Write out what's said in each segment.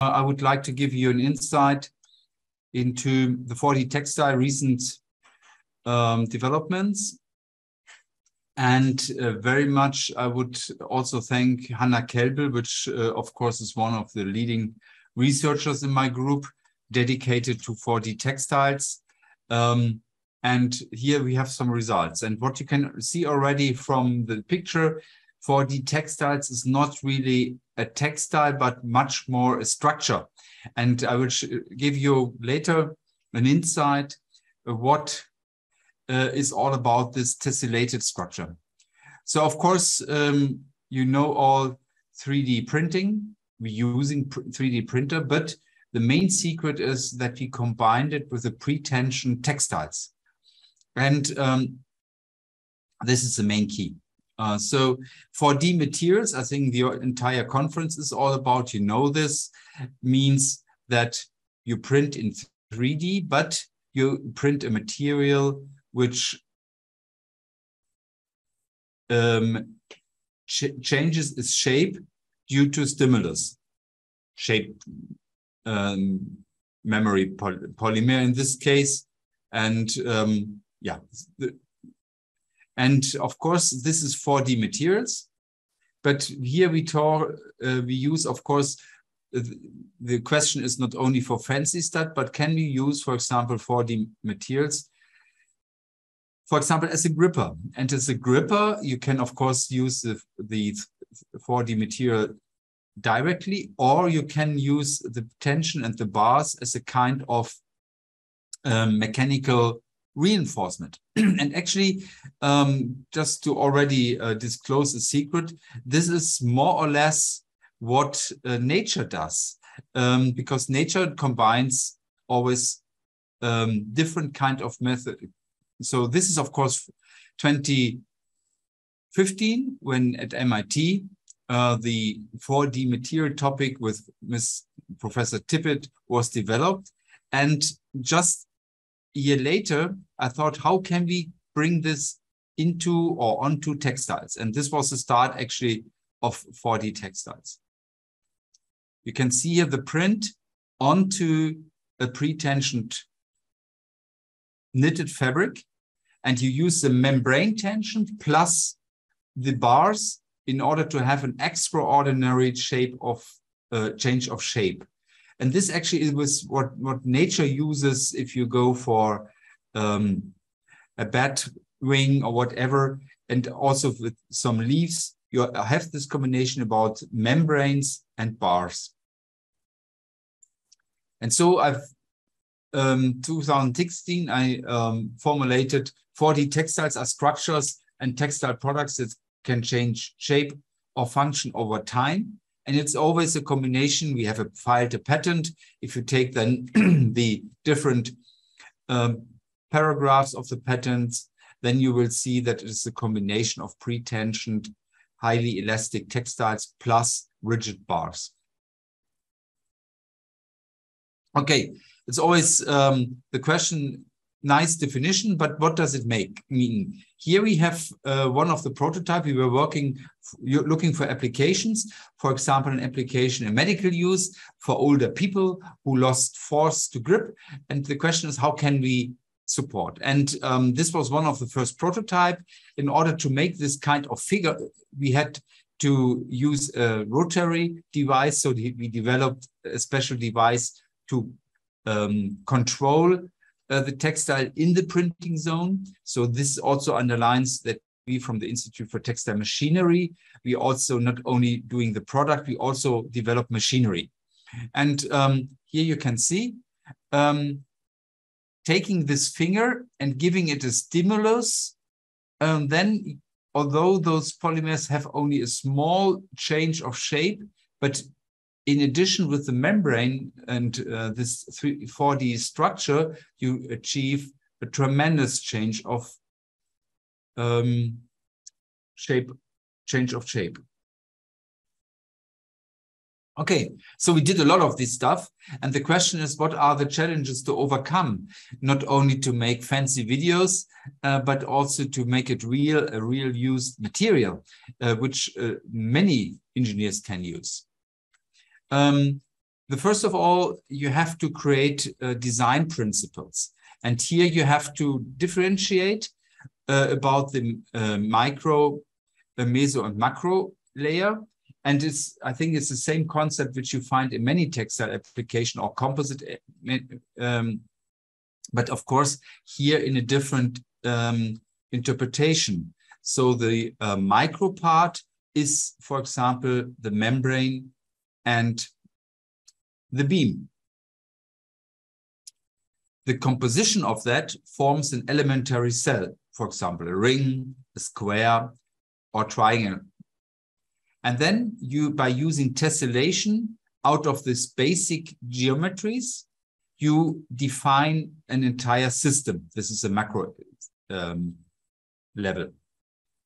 I would like to give you an insight into the 4D textile recent um, developments. And uh, very much, I would also thank Hanna Kelbel, which uh, of course is one of the leading researchers in my group dedicated to 4D textiles. Um, and here we have some results. And what you can see already from the picture, 4D textiles is not really a textile, but much more a structure. And I will give you later an insight what uh, is all about this tessellated structure. So of course, um, you know all 3D printing. We're using 3D printer, but the main secret is that we combined it with the pre-tension textiles. And um, this is the main key. Uh, so 4D materials, I think the entire conference is all about, you know this, means that you print in 3D, but you print a material which um, ch changes its shape due to stimulus, shape um, memory poly polymer in this case. And um, yeah, and of course, this is 4D materials. But here we talk, uh, we use, of course, the question is not only for fancy stuff, but can we use, for example, 4D materials, for example, as a gripper. And as a gripper, you can, of course, use the, the 4D material directly, or you can use the tension and the bars as a kind of um, mechanical reinforcement. and actually, um, just to already uh, disclose a secret, this is more or less what uh, nature does, um, because nature combines always um, different kind of method. So this is, of course, 2015, when at MIT, uh, the 4D material topic with Miss Professor Tibbits was developed. And just a year later, I thought, how can we bring this into or onto textiles? And this was the start actually of 4D textiles. You can see here the print onto a pre-tensioned knitted fabric and you use the membrane tension plus the bars in order to have an extraordinary shape of uh, change of shape. And this actually was what, what nature uses if you go for um, a bat wing or whatever, and also with some leaves, you have this combination about membranes and bars. And so I've um, 2016, I um, formulated 4D textiles as structures and textile products that can change shape or function over time. And it's always a combination. We have a, filed a patent. If you take then the different um, paragraphs of the patents, then you will see that it's a combination of pre-tensioned, highly elastic textiles plus rigid bars. Okay, it's always um, the question, nice definition, but what does it make mean? Here we have uh, one of the prototype. We were working, looking for applications. For example, an application in medical use for older people who lost force to grip. And the question is, how can we support? And um, this was one of the first prototype. In order to make this kind of figure, we had to use a rotary device. So we developed a special device to um, control uh, the textile in the printing zone. So this also underlines that we from the Institute for Textile Machinery, we also not only doing the product, we also develop machinery. And um, here you can see, um, taking this finger and giving it a stimulus, um, then although those polymers have only a small change of shape, but in addition with the membrane and uh, this 3, 4D structure, you achieve a tremendous change of um, shape, change of shape. Okay, so we did a lot of this stuff. And the question is, what are the challenges to overcome? Not only to make fancy videos, uh, but also to make it real, a real used material, uh, which uh, many engineers can use. Um, the first of all, you have to create uh, design principles. And here you have to differentiate uh, about the uh, micro, meso, and macro layer. And it's, I think it's the same concept which you find in many textile application or composite. Eh, um, but of course, here in a different um, interpretation. So the uh, micro part is, for example, the membrane and the beam. The composition of that forms an elementary cell, for example, a ring, a square, or triangle. And then you, by using tessellation out of these basic geometries, you define an entire system. This is a macro um, level.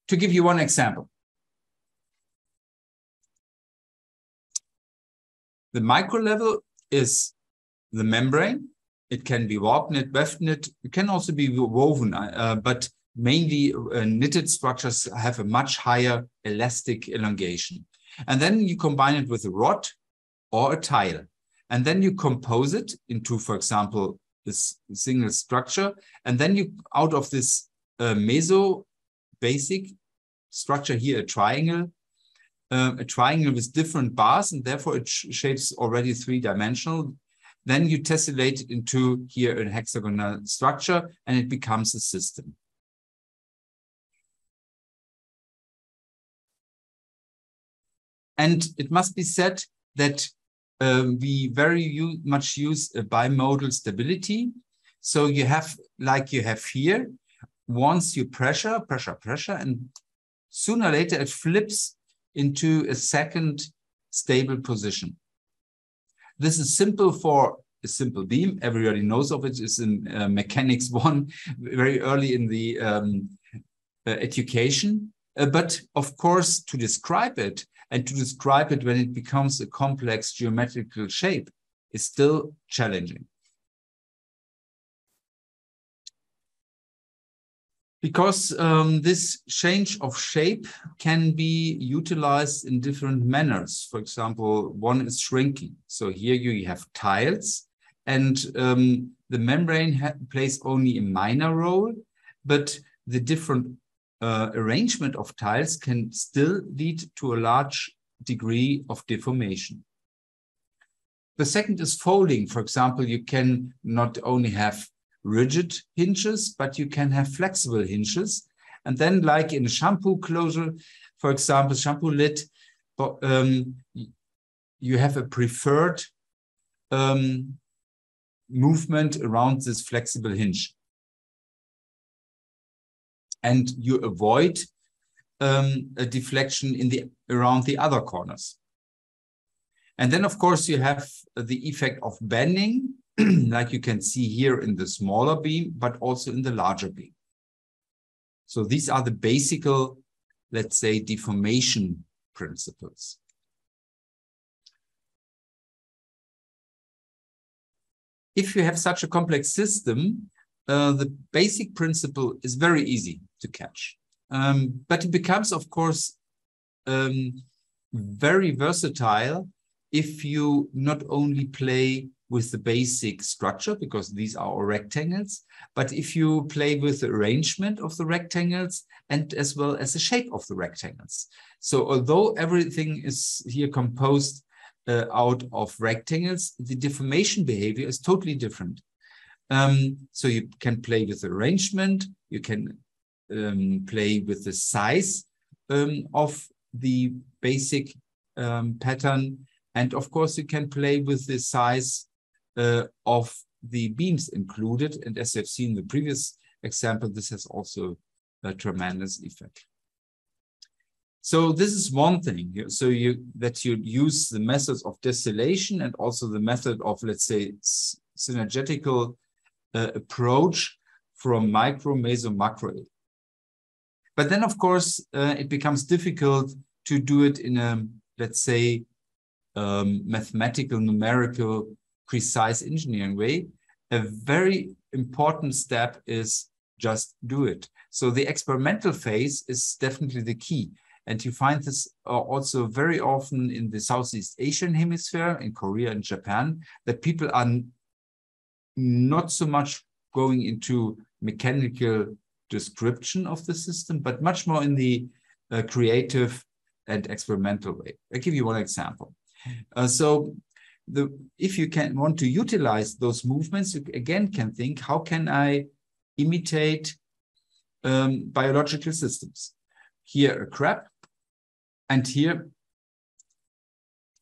To give you one example, The micro level is the membrane. It can be warp knit, weft knit. It can also be woven, uh, but mainly uh, knitted structures have a much higher elastic elongation. And then you combine it with a rod or a tile. And then you compose it into, for example, this single structure. And then you, out of this uh, meso basic structure here, a triangle, uh, a triangle with different bars, and therefore it sh shapes already three-dimensional. Then you tessellate it into here a hexagonal structure, and it becomes a system. And it must be said that um, we very much use a bimodal stability. So you have, like you have here, once you pressure, pressure, pressure, and sooner or later it flips into a second stable position. This is simple for a simple beam. Everybody knows of it. It's in uh, mechanics one, very early in the um, uh, education. Uh, but of course, to describe it and to describe it when it becomes a complex geometrical shape is still challenging. because um, this change of shape can be utilized in different manners. For example, one is shrinking. So here you have tiles and um, the membrane plays only a minor role, but the different uh, arrangement of tiles can still lead to a large degree of deformation. The second is folding. For example, you can not only have rigid hinges, but you can have flexible hinges. And then like in a shampoo closure, for example, shampoo lid, um, you have a preferred um, movement around this flexible hinge. And you avoid um, a deflection in the around the other corners. And then, of course, you have the effect of bending, like you can see here in the smaller beam, but also in the larger beam. So these are the basic, let's say, deformation principles. If you have such a complex system, uh, the basic principle is very easy to catch. Um, but it becomes, of course, um, very versatile if you not only play with the basic structure because these are all rectangles. But if you play with the arrangement of the rectangles and as well as the shape of the rectangles. So although everything is here composed uh, out of rectangles, the deformation behavior is totally different. Um, so you can play with the arrangement, you can um, play with the size um, of the basic um, pattern. And of course, you can play with the size uh, of the beams included. And as you've seen in the previous example, this has also a tremendous effect. So this is one thing. So you that you use the methods of tessellation and also the method of, let's say, synergetical uh, approach from micro, meso, macro. But then, of course, uh, it becomes difficult to do it in a, let's say, um, mathematical, numerical precise engineering way, a very important step is just do it. So the experimental phase is definitely the key. And you find this uh, also very often in the Southeast Asian hemisphere, in Korea and Japan, that people are not so much going into mechanical description of the system, but much more in the uh, creative and experimental way. I'll give you one example. Uh, so the, if you can want to utilize those movements, you again can think, how can I imitate um, biological systems? Here a crab, and here,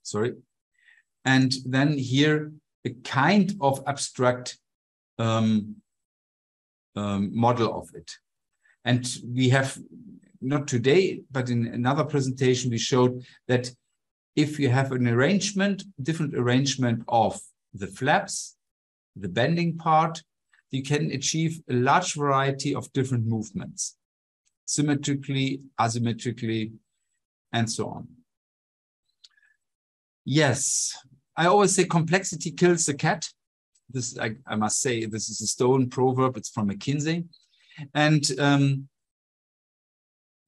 sorry, and then here a kind of abstract um, um, model of it. And we have, not today, but in another presentation, we showed that if you have an arrangement, different arrangement of the flaps, the bending part, you can achieve a large variety of different movements, symmetrically, asymmetrically, and so on. Yes, I always say complexity kills the cat. This, I, I must say, this is a stone proverb. It's from McKinsey. And um,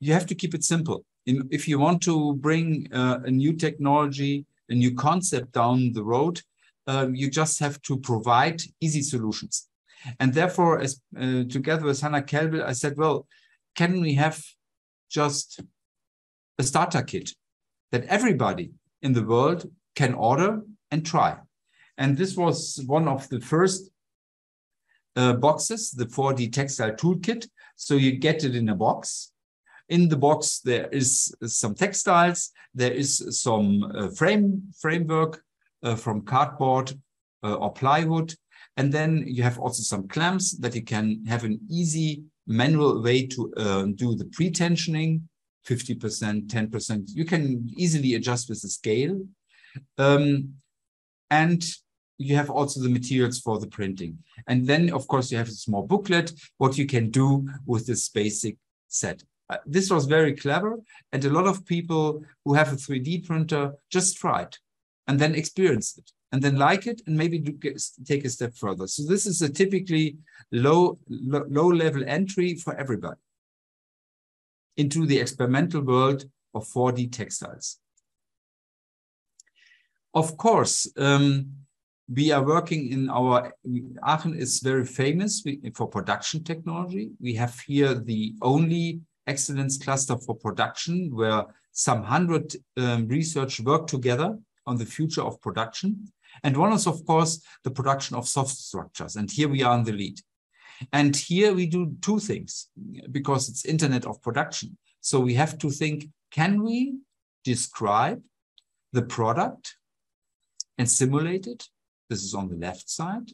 you have to keep it simple in, if you want to bring uh, a new technology, a new concept down the road, um, you just have to provide easy solutions. And therefore, as uh, together with Hannah Kelbel, I said, well, can we have just a starter kit that everybody in the world can order and try? And this was one of the first uh, boxes, the 4D textile toolkit. So you get it in a box in the box, there is some textiles, there is some uh, frame framework uh, from cardboard uh, or plywood. And then you have also some clamps that you can have an easy manual way to uh, do the pre-tensioning, 50%, 10%. You can easily adjust with the scale. Um, and you have also the materials for the printing. And then, of course, you have a small booklet, what you can do with this basic set. Uh, this was very clever. And a lot of people who have a 3D printer just it and then experience it and then like it and maybe get, take a step further. So this is a typically low, low, low level entry for everybody into the experimental world of 4D textiles. Of course, um, we are working in our, Aachen is very famous for production technology. We have here the only excellence cluster for production, where some hundred um, research work together on the future of production. And one is, of course, the production of soft structures. And here we are in the lead. And here we do two things because it's Internet of production. So we have to think, can we describe the product and simulate it? This is on the left side.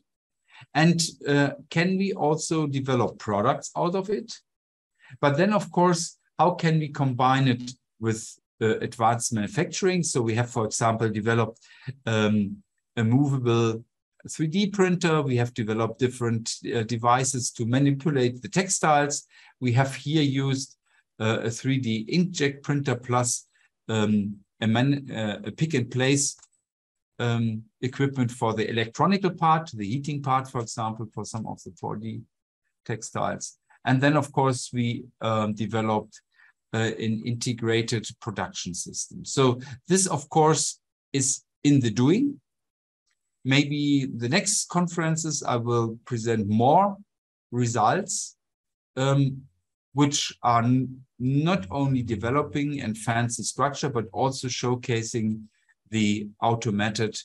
And uh, can we also develop products out of it? But then, of course, how can we combine it with uh, advanced manufacturing? So we have, for example, developed um, a movable 3D printer. We have developed different uh, devices to manipulate the textiles. We have here used uh, a 3D inkjet printer plus um, a, man, uh, a, pick and place um, equipment for the electronical part, the heating part, for example, for some of the 4D textiles. And then, of course, we um, developed uh, an integrated production system. So this, of course, is in the doing. Maybe the next conferences, I will present more results, um, which are not only developing and fancy structure, but also showcasing the automated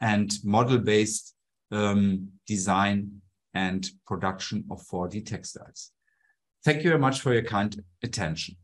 and model-based um, design and production of 4D textiles. Thank you very much for your kind attention.